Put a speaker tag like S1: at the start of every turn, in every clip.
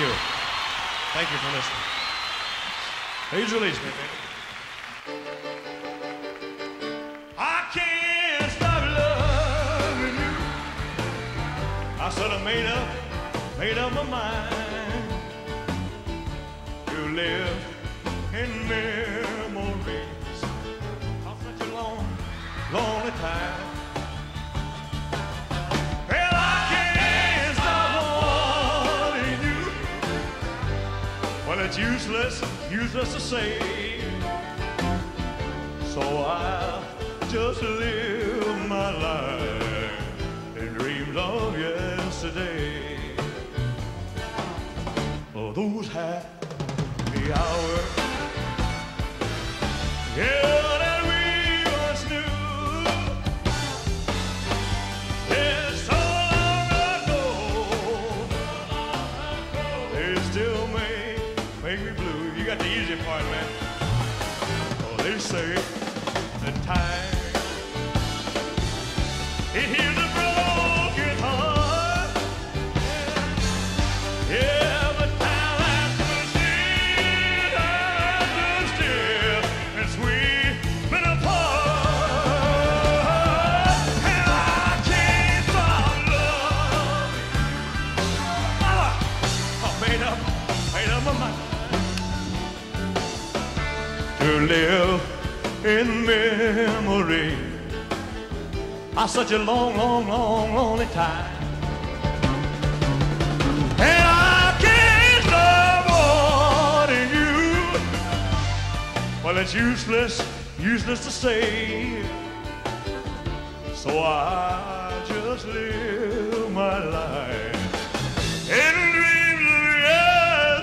S1: you. Thank you for listening. Please release me. I can't stop loving you. I made up, made up my mind to live Well, it's useless, useless to say. So I'll just live my life in dreams of yesterday. Oh, those happy hours. Yeah, got the easy part, man. Oh, they say that time it heals a broken heart. Yeah, but time to still, we've been apart. And I can't stop loving you. Ah, I made up, made up my mind to live in memory of such a long, long, long, lonely time. And I can't stop wanting you. Well, it's useless, useless to say. So I just live my life in dreams of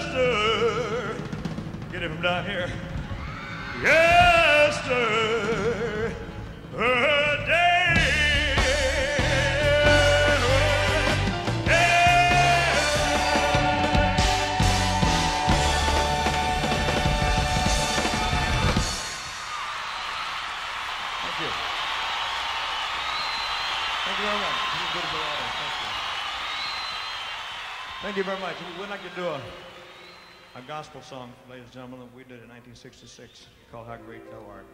S1: yesterday. Get it from down here. Thank you. Very much. Much. We'd like to do a, a gospel song, ladies and gentlemen, that we did in 1966 called How Great Thou Art.